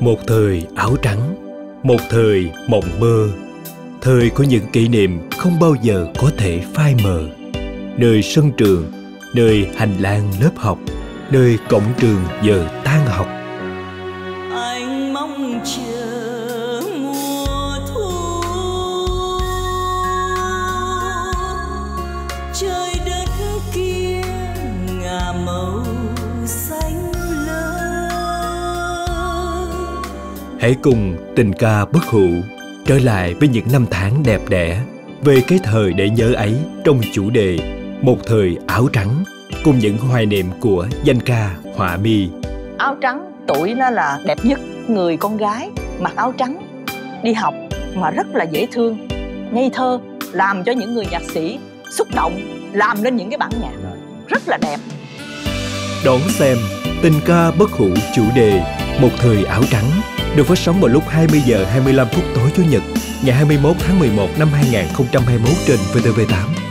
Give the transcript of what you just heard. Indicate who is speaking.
Speaker 1: Một thời áo trắng, một thời mộng mơ, thời của những kỷ niệm không bao giờ có thể phai mờ. Nơi sân trường, nơi hành lang lớp học, nơi cổng trường giờ tan học.
Speaker 2: anh mong chờ
Speaker 1: Hãy cùng tình ca bất hủ trở lại với những năm tháng đẹp đẽ. Về cái thời để nhớ ấy trong chủ đề một thời áo trắng cùng những hoài niệm của danh ca Họa Mi.
Speaker 3: áo trắng tuổi nó là đẹp nhất. Người con gái mặc áo trắng đi học mà rất là dễ thương. Ngây thơ làm cho những người nhạc sĩ xúc động làm nên những cái bản nhạc rất là đẹp.
Speaker 1: Đón xem tình ca bất hủ chủ đề một thời áo trắng được phát sóng vào lúc 20 giờ 25 phút tối Chủ nhật, ngày 21 tháng 11 năm 2021 trên VTV8.